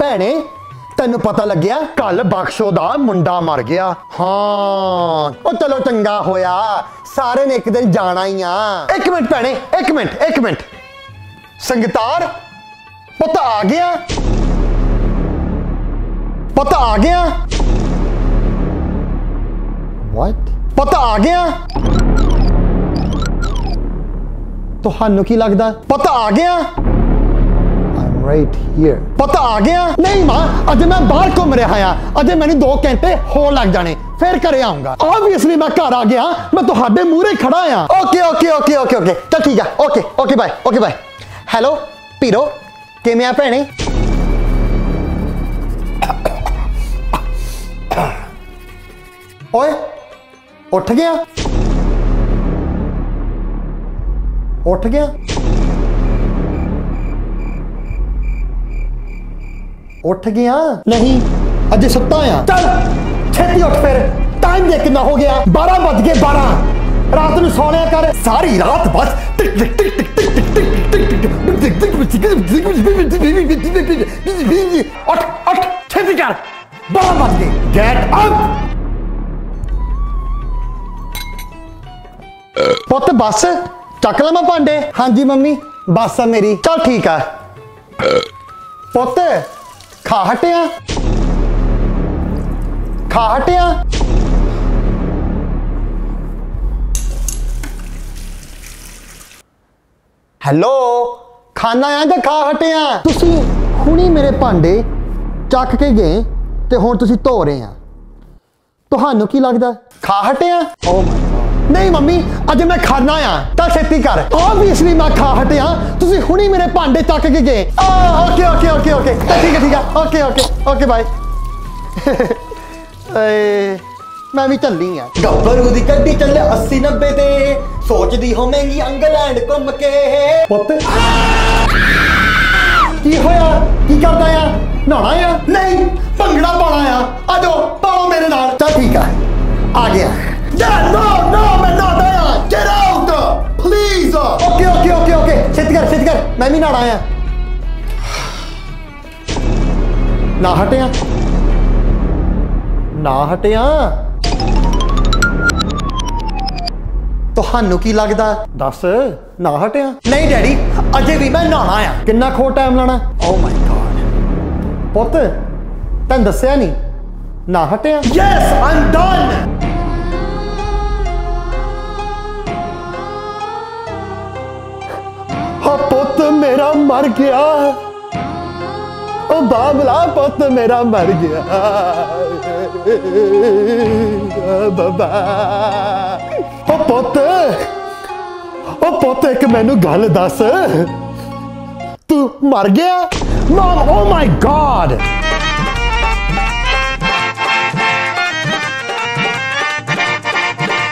ਭੈਣੇ, ਤੈਨੂੰ ਪਤਾ ਲੱਗਿਆ ਕੱਲ ਬਖਸ਼ੋ ਦਾ ਮੁੰਡਾ ਮਰ ਗਿਆ? ਹਾਂ। ਉਹ ਚਲੋ ਚੰਗਾ ਹੋਇਆ। ਸਾਰੇ ਨੇ ਇੱਕ ਦਿਨ ਜਾਣਾ ਹੀ ਆ। ਇੱਕ ਮਿੰਟ ਭੈਣੇ, ਇੱਕ ਮਿੰਟ ਇੱਕ ਮਿੰਟ। ਸੰਗਤਾਰ, ਪਤਾ ਆ ਗਿਆ? ਪਤਾ ਆ ਗਿਆ? ਵਾਟ ਪਤਾ ਆ ਗਿਆ? ਤੁਹਾਨੂੰ ਕੀ ਲੱਗਦਾ? ਪਤਾ ਆ ਗਿਆ? I'm right here. ਪਤਾ ਆ ਗਿਆ? ਨਹੀਂ ਮਾਂ, ਅਜੇ ਮੈਂ ਬਾਹਰ ਘੁੰਮ ਰਿਹਾ ਆ ਅਜੇ ਮੈਨੂੰ 2 ਘੰਟੇ ਹੋਰ ਲੱਗ ਜਾਣੇ। ਫਿਰ ਘਰੇ ਆਉਂਗਾ। ਆਬਵੀਅਸਲੀ ਮੈਂ ਘਰ ਆ ਗਿਆ। ਮੈਂ ਤੁਹਾਡੇ ਮੂਹਰੇ ਖੜਾ ਆ okay okay okay okay okay ਤਾਂ ਠੀਕ ਆ। Okay okay bye okay bye hello Piro ਕਿਵੇਂ ਆ ਭੈਣੇ? ਓਏ, ਉੱਠ ਗਿਆ? ਉੱਠ ਗਿਆ? ਉੱਠ ਗਿਆ ਨਹੀਂ ਅਜੇ ਸੁੱਤਾ ਆ ਚੱਲ ਛੇਤੀ ਉੱਠ ਫਿਰ ਟਾਈਮ ਦੇਖ ਕਿੰਨਾ ਹੋ ਗਿਆ 12 ਵੱਜ ਗਏ 12 ਰਾਤ ਨੂੰ ਸੌ ਲਿਆ ਕਰ ਸਾਰੀ ਰਾਤ ਬਸ ਟਿਕ ਟਿਕ ਟਿਕ ਟਿਕ ਟਿਕ ਟਿਕ ਟਿਕ ਟਿਕ ਟਿਕ ਉੱਠ ਉੱਠ ਛੇਤੀ ਕਰ 12 ਵੱਜ ਗਏ ਗੈਟ ਅਪ ਪੁੱਤ ਬੱਸ ਚੱਕ ਲਵਾਂ ਭਾਂਡੇ ਹਾਂਜੀ ਮੰਮੀ ਬੱਸ ਆ ਮੇਰੀ ਚਲ ਠੀਕ ਆ ਪੁੱਤ ਖਾ ਹਟਿਆ? ਖਾ ਹਟਿਆ? ਹੈਲੋ ਖਾਣਾ ਆ ਜਾਂ ਖਾ ਹਟਿਆ? ਤੁਸੀਂ ਹੁਣੀ ਮੇਰੇ ਭਾਂਡੇ ਚੱਕ ਕੇ ਗਏ ਤੇ ਹੁਣ ਤੁਸੀਂ ਧੋ ਰਹੇ ਆ। ਤੁਹਾਨੂੰ ਕੀ ਲੱਗਦਾ? ਖਾ ਹਟਿਆ? ਓ ਮਾਈ ਨਹੀਂ ਮੰਮੀ ਅੱਜ ਮੈਂ ਖਾਣਾ ਆ ਤਾਂ ਛੇਤੀ ਕਰ। ਆਬਵੀਅਸਲੀ ਮੈਂ ਖਾ ਹਟਿਆ। ਤੁਸੀਂ ਹੁਣੀ ਮੇਰੇ ਭਾਂਡੇ ਚੱਕ ਕੇ ਗਏ। ਆ ਓਕੇ ਓਕੇ ਓਕੇ ਓਕੇ ਠੀਕ ਹੈ ਠੀਕ ਹੈ। ਓਕੇ ਓਕੇ ਓਕੇ ਬਾਏ ਏ ਮੈਂ ਵੀ ਚੱਲੀ ਆ। ਗੱਭਰੂ ਦੀ ਗੱਡੀ ਚੱਲੇ 80 90 ਤੇ। ਸੋਚਦੀ ਹੋਵੇਂਗੀ ਇੰਗਲੈਂਡ ਘੁੰਮ ਕੇ। ਪੁੱਤ। ਕੀ ਹੋਇਆ? ਕੀ ਕਰਦਾ ਆ? ਨਹਾਉਣਾ ਆ? ਨਹੀਂ ਭੰਗੜਾ ਪਾਉਣਾ ਆ। ਆਜੋ ਪਾਓ ਛੇਤੀ ਕਰ ਮੈਂ ਵੀ ਨਹਾਉਣਾ ਆ ਨਾ ਹਟਿਆ। ਨਾ ਹਟਿਆ। ਤੁਹਾਨੂੰ ਕੀ ਲੱਗਦਾ? ਦੱਸ। ਨਾ ਹਟਿਆ। ਨਹੀਂ ਡੈਡੀ ਅਜੇ ਵੀ ਮੈਂ ਨਹਾਉਣਾ ਆ ਕਿੰਨਾ ਖੋ ਟਾਈਮ ਲਾਣਾ ਓ ਮਾਈ ਗॉड ਪੁੱਤ ਤੈਨੂੰ ਦੱਸਿਆ ਨਹੀਂ। ਨਾ ਹਟਿਆ। ਯੈਸ ਆਮ ਡਨ ਮਰ ਗਿਆ। ਓ ਬਾਬਲਾ ਪੁੱਤ ਮੇਰਾ ਮਰ ਗਿਆ। ਬਾਬਾ। ਉਹ ਪੁੱਤ ਉਹ ਪੁੱਤ, ਇੱਕ ਮੈਨੂੰ ਗੱਲ ਦੱਸ। ਤੂੰ ਮਰ ਗਿਆ? ਮਮ ਓ ਮਾਈ ਗॉड